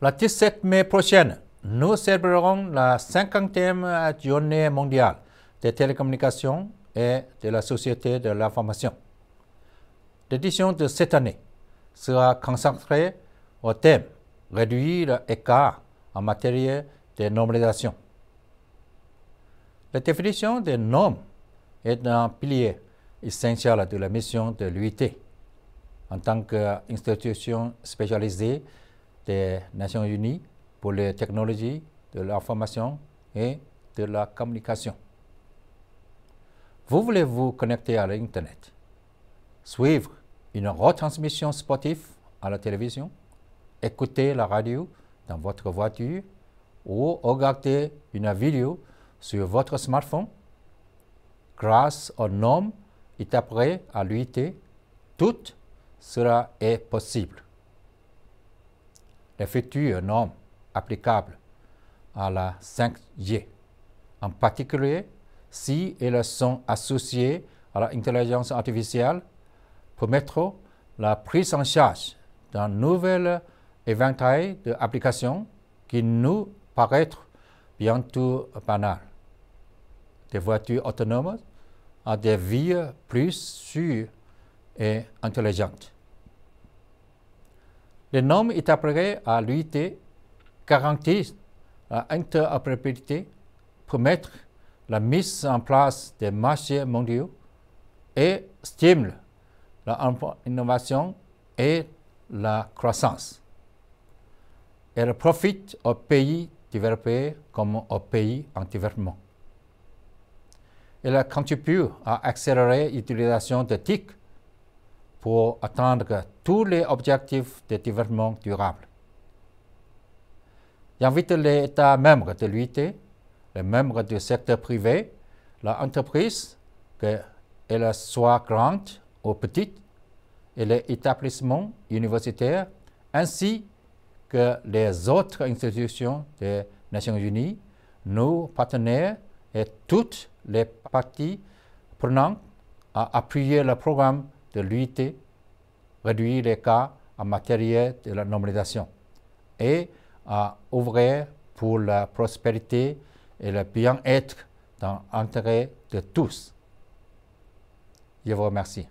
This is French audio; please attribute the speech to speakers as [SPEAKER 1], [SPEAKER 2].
[SPEAKER 1] Le 17 mai prochaine, nous célébrerons la 50e journée mondiale des télécommunications et de la société de l'information. L'édition de cette année sera concentrée au thème Réduire l'écart en matière de normalisation. La définition des normes est un pilier essentiel de la mission de l'UIT en tant qu'institution spécialisée des Nations Unies pour les technologies de l'information et de la communication. Vous voulez vous connecter à l'Internet, suivre une retransmission sportive à la télévision, écouter la radio dans votre voiture ou regarder une vidéo sur votre smartphone. Grâce aux normes établies à l'UIT, tout cela est possible. Les futures normes applicables à la 5G, en particulier si elles sont associées à l'intelligence artificielle, permettront la prise en charge d'un nouvel éventail d'applications qui nous paraît bientôt banal. Des voitures autonomes à des vies plus sûres et intelligentes. Les normes établies à l'UIT garantissent l'interopérabilité, permettent la mise en place des marchés mondiaux et stimulent l'innovation et la croissance. Elles profitent aux pays développés comme aux pays en développement. Elles contribuent à accélérer l'utilisation TIC pour atteindre tous les objectifs de développement durable. J'invite les États membres de l'UIT, les membres du secteur privé, l'entreprise, qu'elle soit grande ou petite, et les établissements universitaires, ainsi que les autres institutions des Nations Unies, nos partenaires et toutes les parties prenantes à appuyer le programme de l'UIT, réduire les cas en matière de la normalisation et à ouvrir pour la prospérité et le bien-être dans l'intérêt de tous. Je vous remercie.